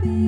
be